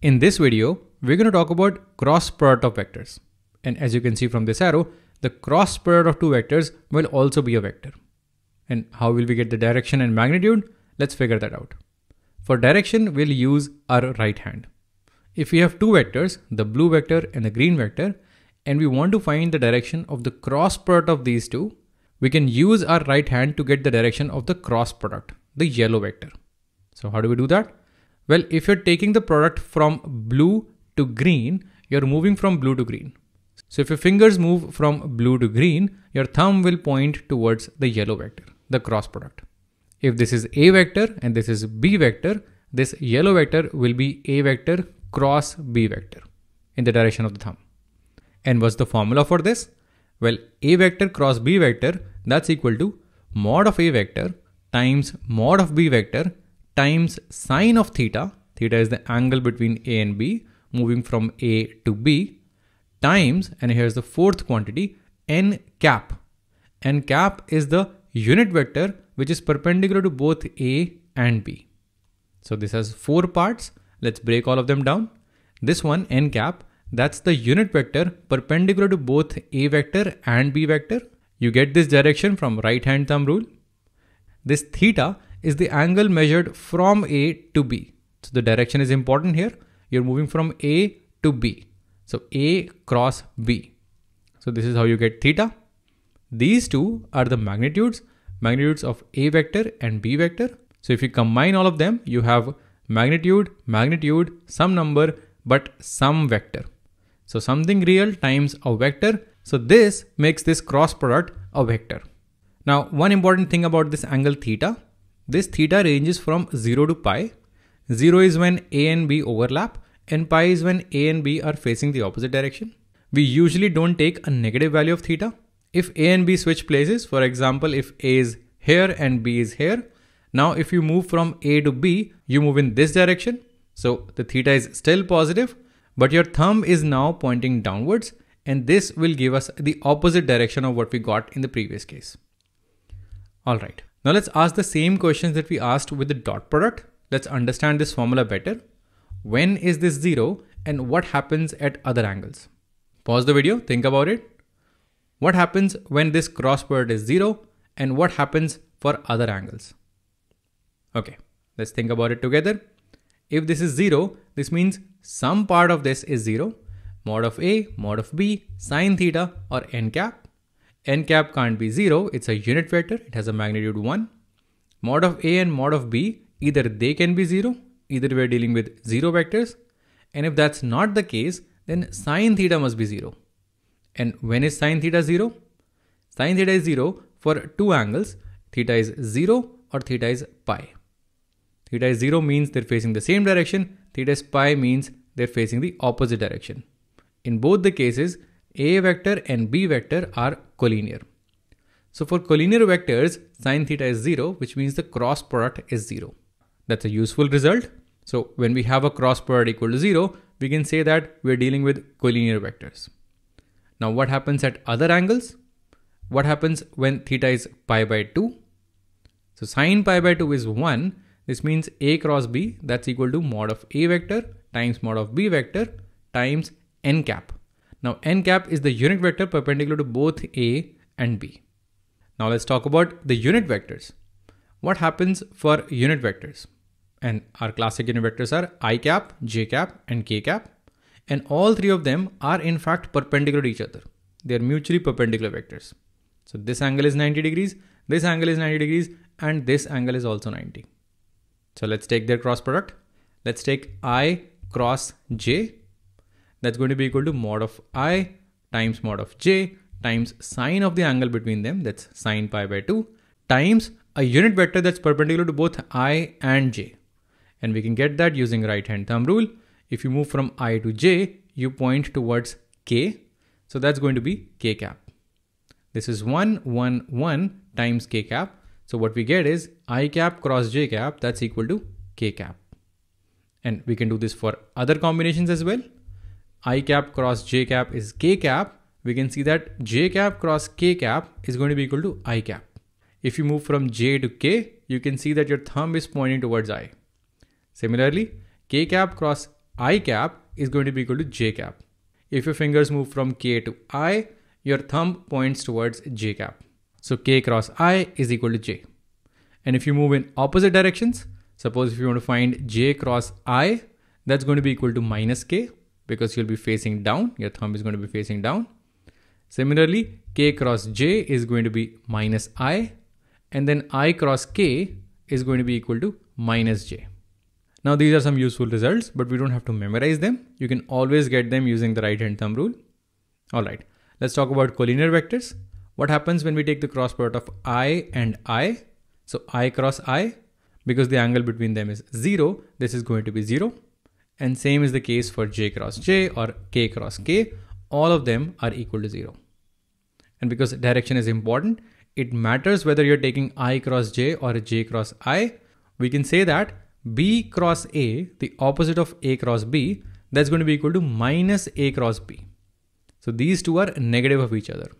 In this video, we're going to talk about cross product of vectors. And as you can see from this arrow, the cross product of two vectors will also be a vector. And how will we get the direction and magnitude? Let's figure that out. For direction, we'll use our right hand. If we have two vectors, the blue vector and the green vector, and we want to find the direction of the cross product of these two, we can use our right hand to get the direction of the cross product, the yellow vector. So how do we do that? Well, if you're taking the product from blue to green, you're moving from blue to green. So if your fingers move from blue to green, your thumb will point towards the yellow vector, the cross product. If this is A vector and this is B vector, this yellow vector will be A vector cross B vector in the direction of the thumb. And what's the formula for this? Well, A vector cross B vector, that's equal to mod of A vector times mod of B vector times sine of theta. Theta is the angle between A and B moving from A to B times, and here's the fourth quantity, n cap. n cap is the unit vector which is perpendicular to both A and B. So this has four parts. Let's break all of them down. This one, n cap, that's the unit vector perpendicular to both A vector and B vector. You get this direction from right hand thumb rule. This theta is the angle measured from A to B. So the direction is important here. You're moving from A to B. So A cross B. So this is how you get theta. These two are the magnitudes, magnitudes of A vector and B vector. So if you combine all of them, you have magnitude, magnitude, some number, but some vector. So something real times a vector. So this makes this cross product a vector. Now, one important thing about this angle theta, this theta ranges from 0 to pi. 0 is when A and B overlap and pi is when A and B are facing the opposite direction. We usually don't take a negative value of theta. If A and B switch places, for example, if A is here and B is here, now if you move from A to B, you move in this direction. So the theta is still positive, but your thumb is now pointing downwards and this will give us the opposite direction of what we got in the previous case. All right, now let's ask the same questions that we asked with the dot product. Let's understand this formula better. When is this zero and what happens at other angles? Pause the video, think about it. What happens when this cross product is zero and what happens for other angles? Okay, let's think about it together. If this is zero, this means some part of this is zero, mod of A, mod of B, sine theta or n cap. N cap can't be zero, it's a unit vector, it has a magnitude one. Mod of A and mod of B, either they can be zero, either we're dealing with zero vectors. And if that's not the case, then sine theta must be zero. And when is sine theta zero? Sine theta is zero for two angles, theta is zero or theta is pi. Theta is 0 means they're facing the same direction. Theta is pi means they're facing the opposite direction. In both the cases, A vector and B vector are collinear. So for collinear vectors, sine theta is 0, which means the cross product is 0. That's a useful result. So when we have a cross product equal to 0, we can say that we're dealing with collinear vectors. Now what happens at other angles? What happens when theta is pi by 2? So sine pi by 2 is 1 this means A cross B, that's equal to mod of A vector times mod of B vector times n cap. Now n cap is the unit vector perpendicular to both A and B. Now let's talk about the unit vectors. What happens for unit vectors? And our classic unit vectors are i cap, j cap, and k cap. And all three of them are in fact perpendicular to each other. They are mutually perpendicular vectors. So this angle is 90 degrees, this angle is 90 degrees, and this angle is also 90. So let's take their cross product. Let's take i cross j. That's going to be equal to mod of i times mod of j times sine of the angle between them. That's sine pi by 2 times a unit vector that's perpendicular to both i and j. And we can get that using right hand thumb rule. If you move from i to j, you point towards k. So that's going to be k cap. This is 1, 1, 1 times k cap. So what we get is i cap cross j cap, that's equal to k cap. And we can do this for other combinations as well. I cap cross j cap is k cap. We can see that j cap cross k cap is going to be equal to i cap. If you move from j to k, you can see that your thumb is pointing towards i. Similarly, k cap cross i cap is going to be equal to j cap. If your fingers move from k to i, your thumb points towards j cap. So k cross i is equal to j. And if you move in opposite directions, suppose if you want to find j cross i, that's going to be equal to minus k because you'll be facing down, your thumb is going to be facing down. Similarly, k cross j is going to be minus i, and then i cross k is going to be equal to minus j. Now these are some useful results, but we don't have to memorize them. You can always get them using the right hand thumb rule. All right, let's talk about collinear vectors. What happens when we take the cross product of i and i? So i cross i, because the angle between them is zero, this is going to be zero. And same is the case for j cross j or k cross k. All of them are equal to zero. And because direction is important, it matters whether you're taking i cross j or j cross i. We can say that b cross a, the opposite of a cross b, that's going to be equal to minus a cross b. So these two are negative of each other.